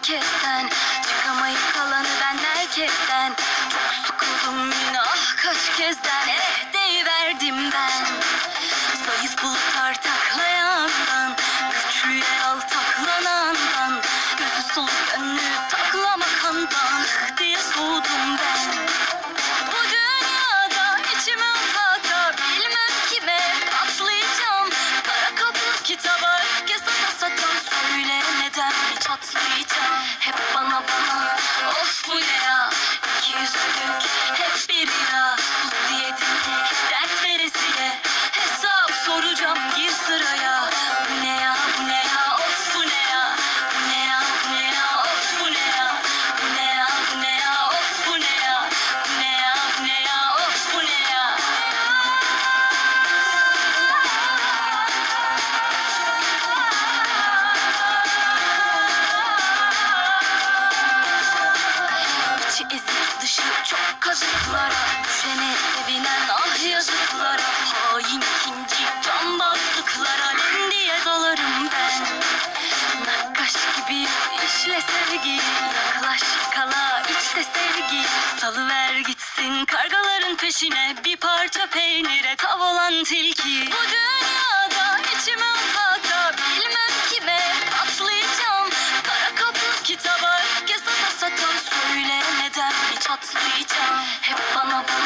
herkesten Çıkamayıp kalanı ben herkesten. Çok sıkıldım yine ah kaç kezden Eh deyiverdim ben. Zayıf bulutlar taklayandan Güçlüye yaltaklanandan Gözü soluk önlü taklamakandan Ah diye soğudum ben. Bu dünyada içime atada Bilmem kime atlayacağım. Kara kaplı kitaba öfke Söyle neden hiç atlayacağım Put Hain ikinci cambazlıklara Len diye dalarım ben. Nakkaş gibi işle sevgi Yaklaş yakala içte sevgi. Salıver gitsin kargaların peşine Bir parça peynire tav olan tilki. Bu dünyada içime atada Bilmem kime atlayacağım. Kara kaplı kitaba öfke sata satan Söyle neden hiç atlayacağım? Hep bana bana